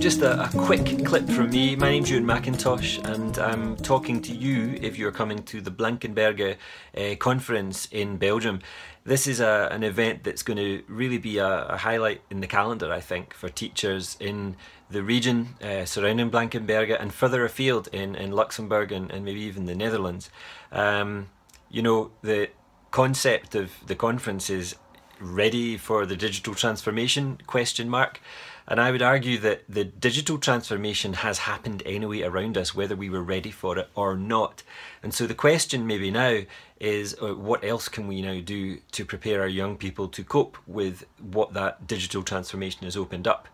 just a, a, quick clip from me. My name's Ewan McIntosh, and I'm talking to you if you're coming to the Blankenberge uh, conference in Belgium. This is a, an event that's going to really be a, a, highlight in the calendar, I think, for teachers in the region uh, surrounding Blankenberge and further afield in, in Luxembourg and, and maybe even the Netherlands. Um, you know, the concept of the conference is ready for the digital transformation question mark and I would argue that the digital transformation has happened anyway around us, whether we were ready for it or not. And so the question maybe now is uh, what else can we now do to prepare our young people to cope with what that digital transformation has opened up?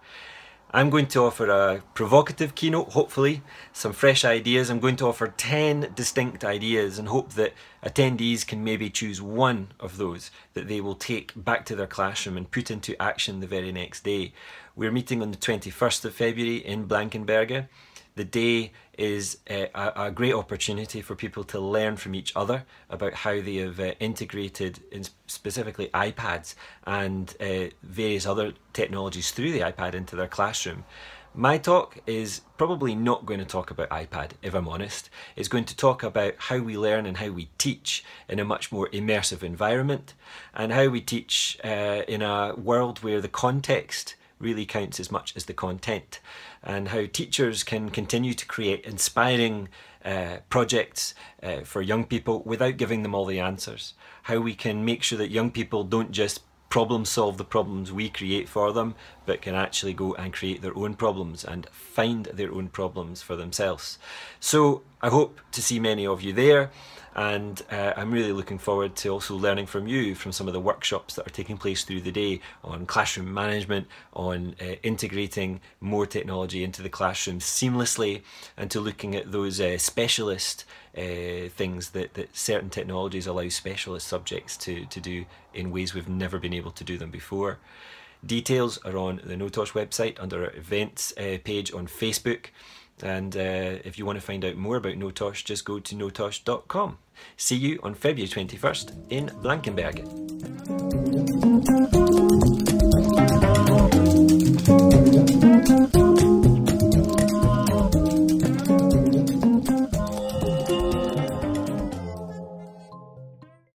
I'm going to offer a provocative keynote, hopefully, some fresh ideas. I'm going to offer 10 distinct ideas and hope that attendees can maybe choose one of those that they will take back to their classroom and put into action the very next day. We're meeting on the 21st of February in Blankenberge. The day is uh, a, a, great opportunity for people to learn from each other about how they have uh, integrated, in specifically iPads and uh, various other technologies through the iPad into their classroom. My talk is probably not going to talk about iPad, if I'm honest. It's going to talk about how we learn and how we teach in a much more immersive environment and how we teach uh, in a world where the context really counts as much as the content and how teachers can continue to create inspiring uh, projects uh, for young people without giving them all the answers. How we can make sure that young people don't just problem solve the problems we create for them, but can actually go and create their own problems and find their own problems for themselves. So I hope to see many of you there and uh, I'm really looking forward to also learning from you from some of the workshops that are taking place through the day on classroom management, on uh, integrating more technology into the classroom seamlessly, and to looking at those uh, specialist uh, things that, that certain technologies allow specialist subjects to, to do in ways we've never been able to do them before. Details are on the NOTOSH website under our events uh, page on Facebook. And uh, if you want to find out more about NOTOSH, just go to notosh.com. See you on February 21st in Blankenberge.